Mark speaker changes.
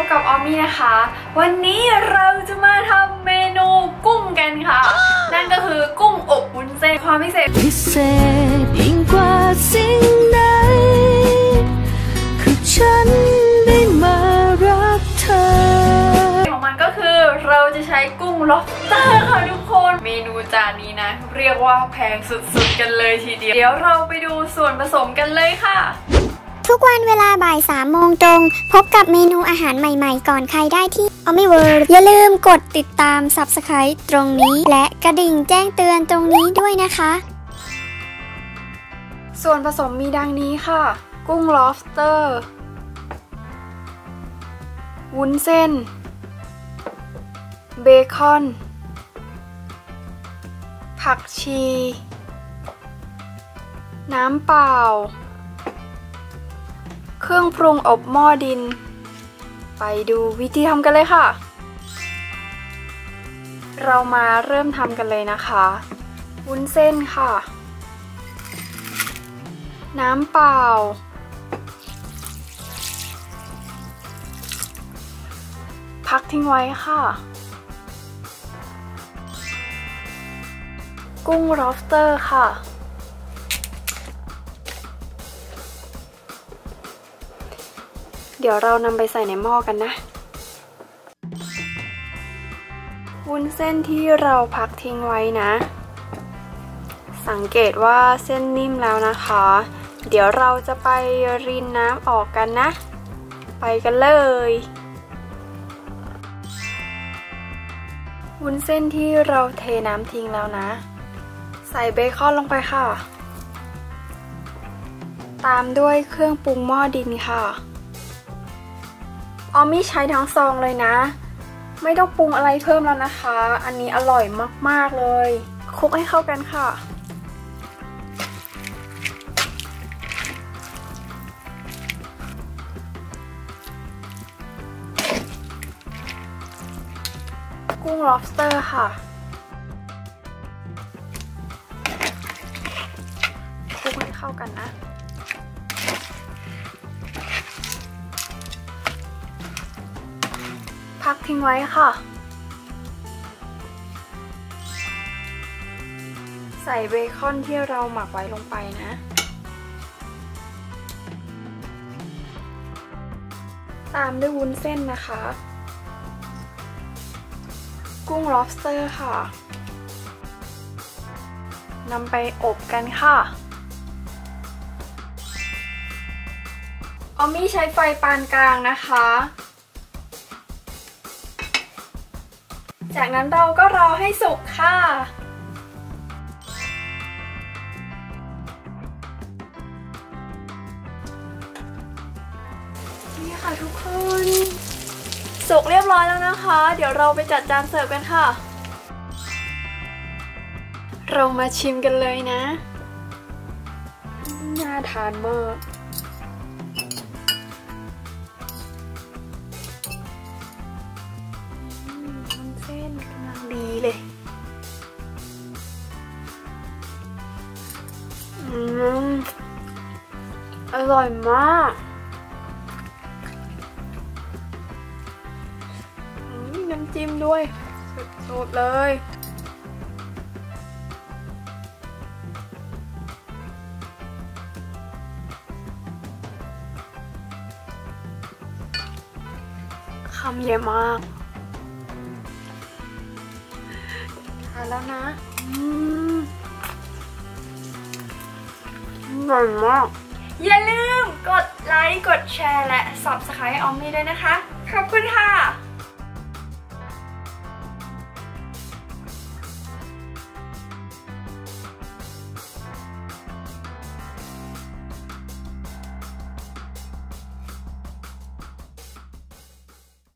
Speaker 1: บกับออมมี่นะคะ วันนี้เราจะมาทำเมนูกุ้งกันค่ะ นั่นก็คือกุ้งอบวุ้นเส้นความพิเศษ
Speaker 2: พิเศษยิ่งกว่าสิ่งใดคือฉันได้มารักเธอ
Speaker 1: ของมันก็คือเราจะใช้กุ้ง lobster ค่ะทุกคนเมนูจานนี้นะ เรียกว่าแพงสุดๆกันเลยทีเดียว เดี๋ยวเราไปดูส่วนผสมกันเลยค่ะ
Speaker 3: ทุกวันเวลาบ่าย3โมงตรง พบกับเมนูอาหารใหม่ๆ ก่อนใครได้ที่ o m i w o r l d อย่าลืมกดติดตาม Subscribe ตรงนี้ และกระดิ่งแจ้งเตือนตรงนี้ด้วยนะคะ
Speaker 1: ส่วนผสมมีดังนี้ค่ะ กุ้ง lobster วุ้นเส้น เบคอน ผักชี น้ำเปล่า เครื่องปรุงอบหม้อดิน ไปดูวิธีทำกันเลยค่ะ เรามาเริ่มทำกันเลยนะคะวุ้นเส้นค่ะ น้ำเปล่า พักทิ้งไว้ค่ะ กุ้ง lobster ค่ะ เดี๋ยวเรานำไปใส่ในหม้อกันนะวุ้นเส้นที่เราพักทิ้งไว้นะ สังเกตว่าเส้นนิ่มแล้วนะคะ เดี๋ยวเราจะไปรินน้ำออกกันนะ ไปกันเลยวุ้นเส้นที่เราเทน้ำทิ้งแล้วนะ ใส่เบคอนลงไปค่ะ ตามด้วยเครื่องปรุงหม้อดินค่ะ ออมมี่ใช้ทั้งซองเลยนะ ไม่ต้องปรุงอะไรเพิ่มแล้วนะคะ อันนี้อร่อยมากๆเลย คลุกให้เข้ากันค่ะ กุ้ง lobster ค่ะคลุกให้เข้ากันนะ พักทิ้งไว้ค่ะ ใส่เบคอนที่เราหมักไว้ลงไปนะ ตามด้วยวุ้นเส้นนะคะ กุ้ง lobster ค่ะนำไปอบกันค่ะออมมี่ใช้ไฟปานกลางนะคะ จากนั้นเราก็รอให้สุกค่ะ นี่ค่ะทุกคน สุกเรียบร้อยแล้วนะคะ เดี๋ยวเราไปจัดจานเสิร์ฟกันค่ะ เรามาชิมกันเลยนะ น่าทานมาก อร่อยมากมีน้ำจิ้มด้วย สุดๆเลยคำใหญ่มากทานแล้วนะอร่อยมาก อย่าลืมกดไลค์ กดแชร์ และ Subscribe ออมมี่ด้วยนะคะ ขอบคุณค่ะ